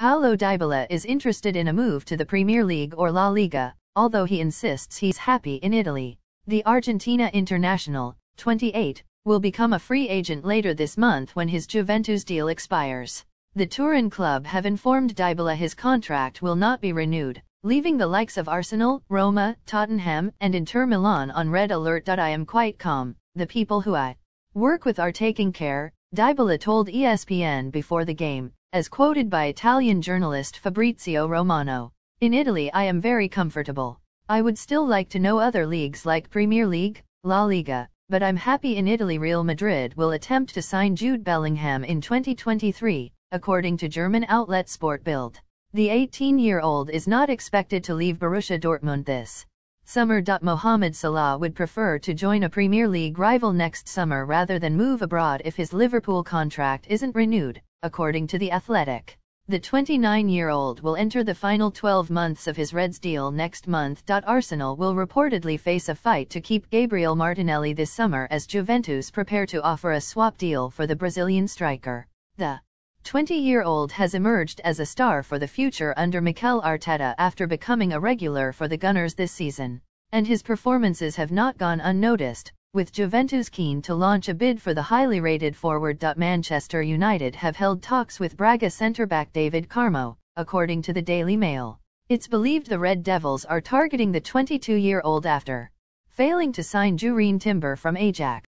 Paulo Dybala is interested in a move to the Premier League or La Liga, although he insists he's happy in Italy. The Argentina international, 28, will become a free agent later this month when his Juventus deal expires. The Turin club have informed Dybala his contract will not be renewed, leaving the likes of Arsenal, Roma, Tottenham, and Inter Milan on red alert. I am quite calm, the people who I work with are taking care, Dybala told ESPN before the game, as quoted by Italian journalist Fabrizio Romano. In Italy I am very comfortable. I would still like to know other leagues like Premier League, La Liga, but I'm happy in Italy. Real Madrid will attempt to sign Jude Bellingham in 2023, according to German outlet Sport Bild. The 18-year-old is not expected to leave Borussia Dortmund this summer. Mohamed Salah would prefer to join a Premier League rival next summer rather than move abroad if his Liverpool contract isn't renewed, according to The Athletic. The 29-year-old will enter the final 12 months of his Reds deal next month. Arsenal will reportedly face a fight to keep Gabriel Martinelli this summer as Juventus prepare to offer a swap deal for the Brazilian striker. The 20-year-old has emerged as a star for the future under Mikel Arteta after becoming a regular for the Gunners this season. And his performances have not gone unnoticed, with Juventus keen to launch a bid for the highly rated forward. Manchester United have held talks with Braga centre-back David Carmo, according to the Daily Mail. It's believed the Red Devils are targeting the 22-year-old after failing to sign Jurrien Timber from Ajax.